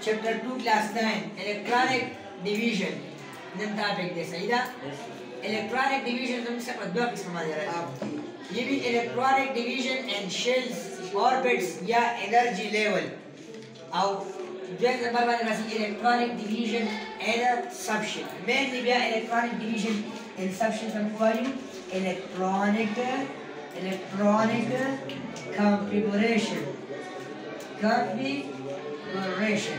chapter 2 class 9 electronic division. ಇದನ್ನ topic ಇದೆ ಸರಿದಾ electronic division ನಮಗೆ ಸ್ವಲ್ಪ ದೋ ಕಿಸ್ಮ ಮಾಡ ये भी electronic division and shells orbits या एनर्जी लेवल और जो है नंबर वाले राशि electronic division and subshell mainly भी electronic division and subshell समक्वारी electronic electronic configuration configuration coloration.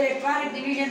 electronic division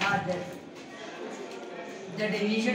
hard the division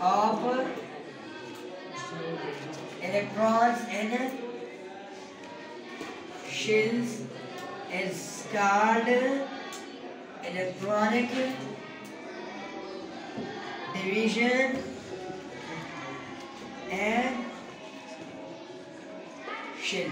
of electrons and shields is called electronic division and shell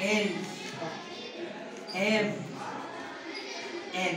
L M N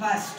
first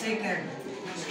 second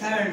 third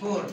fourth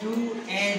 2n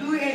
2n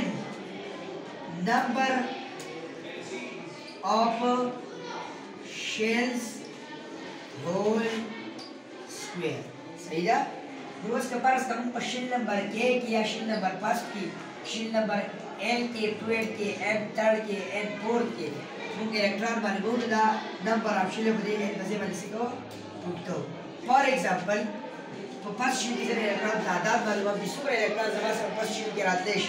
n number of shells whole square. सही था फिर उसके पास हम शिल number A की या शिल number first की शिल नंबर एल के ट्वेल्व के एम थर्ड के एम फोर्थ के। उनके इलेक्ट्रॉन मन गूंदा नंबर ऑफ़ शिल बदे बजे बजे से को टूटो फॉर एग्जांपल तो फ़र्स्ट शिल के इलेक्ट्रॉन तादाद मालूम है बिस्कुट इलेक्ट्रॉन जमा से फ़र्स्ट शिल के रातेश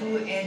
2n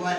1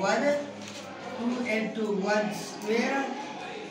1 2 into 1 square.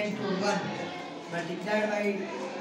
into 1 multiplied by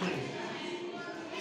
2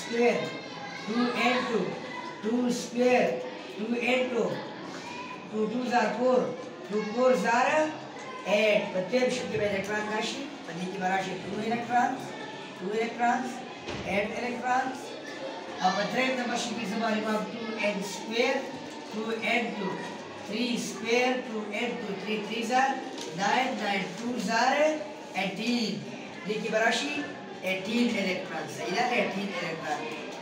square 2 and 2. 2 square, 2 and 2. 2 2s are 4. 2 4s are 8. But they should give electron Rashi. But they give Rashi 2 electrons, 2 electrons, 8 electrons. अब अतरेत number शुरू की हमारे पास two N square two N two three square two N two three three jar nine nine two जार eighteen देखिए बराशी eighteen electron सही है eighteen electron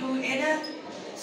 2n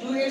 2n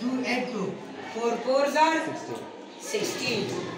2 and 2 4 4s are 16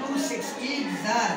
2 16s are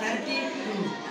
32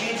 h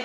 n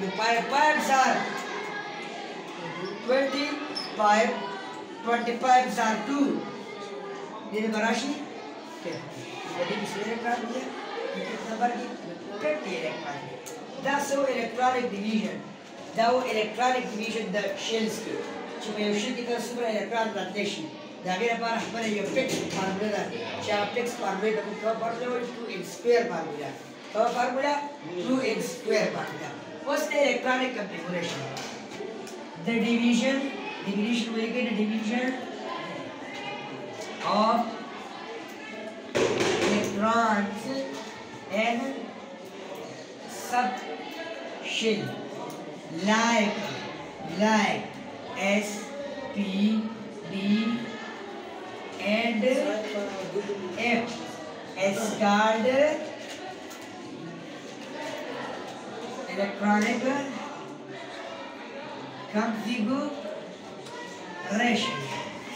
divided by are 25 25 are 2 दिन का राशि? यदि किसी इलेक्ट्रॉन दिया नंबर की प्रति इलेक्ट्रॉन दस वो इलेक्ट्रॉनिक डिवीज़न द वो इलेक्ट्रॉनिक डिवीज़न द शेल्स के। चूँकि शेल की तरफ़ सुपर इलेक्ट्रॉन ट्रांसलेशन दागे पर हमारे ये फिक्स फार्मूला चाहे फिक्स फार्मूला को पढ़ लो टू एक्स स्क्वायर फार्मूला तो formula two X square formula What's the electronic configuration? The division, division will get the division of electrons and sub shell like like S P D and F S guard electronic configuration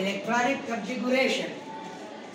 electronic configuration.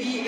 D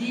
D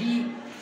D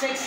6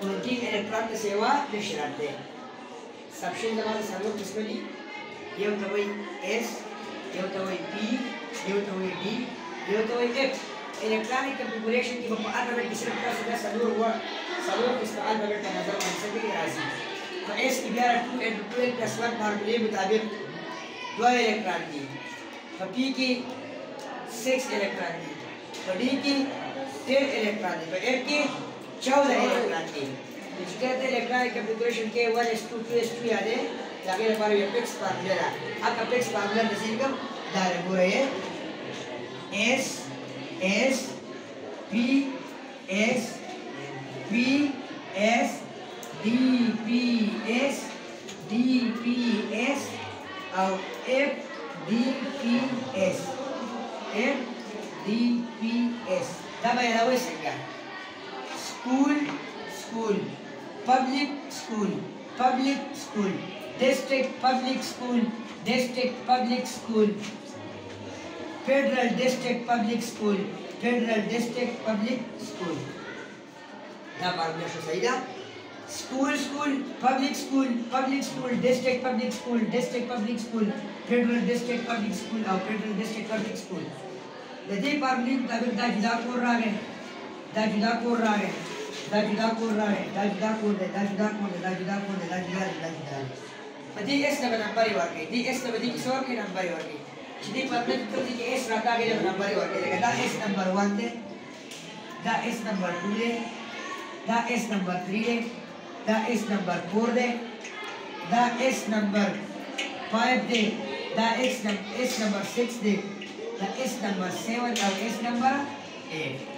protein electron की सेवा निश्राद्ध सबसे जमा संयोग किसमें ली। ये होता तो वही एस ये होता वही पी ये होता वही डी ये होता वही एफ़ इलेक्ट्रॉनिक कंफिगुरेशन की बपार में किसी प्रकार से सलूर हुआ। सलूर इस्तेमाल बगैर का नज़र आंसर की राशि तो एस की ग्यारह two and two N plus one फार्मूले मुताबिक दो इलेक्ट्रॉन की। तो पी की सिक्स इलेक्ट्रॉन की। तो डी की टेन इलेक्ट्रॉन की। तो एफ़ की चौदह कहते इलेक्ट्रॉनिक कम्युनिकेशन के one S two two S two याद है लगे हमारे अपेक्स फार्मूला अब अपेक्स फार्मूला जैसे एकदम दारे पूरे है S S P S P S D P S D P S और F D P S F D P S तब है ना वही संख्या school school. Public school public school. District public school district public school. Federal district public school federal district public school. क्या पारदर्शन सही ना? School school public school public school district public school district public school federal district public school और federal district public school. यदि पार्लिक तबिकता जिला core आ गए Dajida Kurare, Dajida Kurare, Dajida Kurde, Dajida Kurde, Dajida Kurde, Dajida Dajida. Jadi S dapat nambari warga. Di S dapat di kisah ke nambari warga. Jadi pada itu di S rata ke dapat nambari warga. Kata S number one deh, da S number two deh, da S number three deh, da S number four deh, da S number five deh, da S number S number six deh, da S number seven, da S number eight.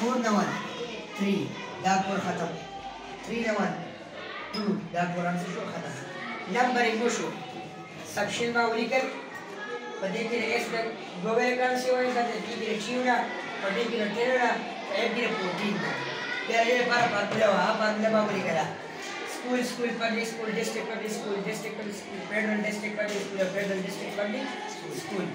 Four नवन three दाग पर ख़त्म three नवन to दाग पर answer show ख़त्म number इनको show सक्षिल मावलिकर particular aspect global consequence of the particular tuna particular terror every protein ત્યારે એ પર પગલેવા આ પગલેવા કરી ગયા school school public school district public school district public school federal district public school federal district public school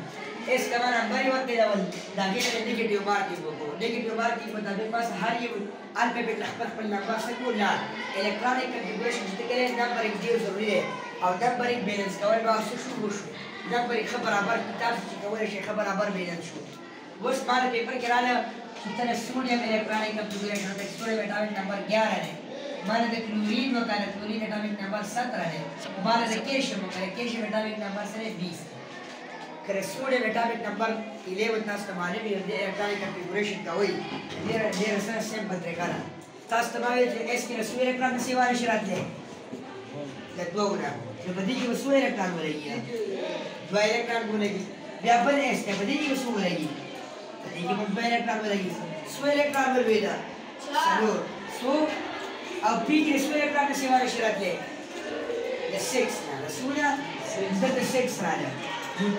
कमा number ही वक्त level दागे ने नेगेटिव मार्किंग को नेगेटिव मार्किंग को दागे पास हर ये अल्फाबेट अखबार पर नंबर से को ला इलेक्ट्रॉनिक कंफिगरेशन जितने के लिए नंबरिंग जीरो जरूरी है और नंबरिंग बैलेंस कवर बा शुरू शो नंबरिंग खबर बराबर किताब से कवर शे खबर बराबर बैलेंस शो वो स्मार्ट पेपर के राले कितने सोडियम इलेक्ट्रॉनिक कंफिगरेशन का सोडियम एटॉमिक नंबर 11 है हमारे द क्लोरीन वगैरह क्लोरीन एटॉमिक नंबर 17 है हमारे द कैल्शियम वगैरह कैल्शियम एटॉमिक नंबर से 20 करे ಕರೆಸ್ಪೋಂಡಿಂಗ್ ಮೆಟಾಲಿಕ್ ನಂಬರ್ ಇಲೇವತ್ತು ನಾಸ್ ತಮಾನೆ ಬಿ ಒಂದೇ ಎಲೆಕ್ಟ್ರಾನಿಕ್ ಕನ್ಫಿಗರೇಷನ್ ಕವೈ ನೇರ ನೇರ ಸನ ಸೇಮ್ ಭದ್ರೆಕಾರ ತಾಸ್ ತಮಾವೆ ಎಸ್ ಕೆ ರಸೂಲ್ ಎಲೆಕ್ಟ್ರಾನ್ ಸೇವಾ ಶರಾತ್ಲೆ ಲದ್ವೋನ ಬದಿ की वसूल इलेक्ट्रॉन मिलेगी दो इलेक्ट्रॉन मिलेगी व्यापन एस के बदी की वसूल मिलेगी बदी की दो इलेक्ट्रॉन मिलेगी सो इलेक्ट्रॉन मिल बेदा चलो सो, अब पी के सो इलेक्ट्रॉन सेवा शरात्ले द 6 ना रसूल ना द 6 ना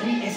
3s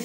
s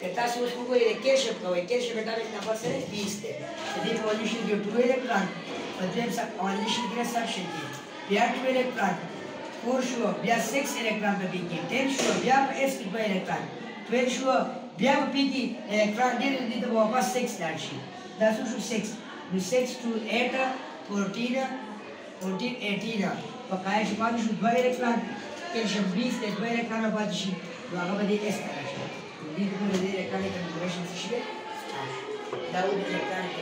કે તાસી વસ્તુ કોઈ કેશવ કહેવાય કેશવ ડાયરેક્ટના પાસે વીસ છે તેથી only should give two electron but then only should give suction we have two electron four sure we have six electron per pk ten sure we have s per electron twelve sure we have pk electron there is the wapas six that she that's also six the six to eight fourteen fourteen eighteen પકાય છે પાછું શુદ્ધ electron calcium 20 at electron પાછી છે તો આગળ બધી S થાય तो आगे बढ़े एस का शो दी तो दे इलेक्ट्रॉनिक कन्फिगरेशन से शो दाऊद इलेक्ट्रॉनिक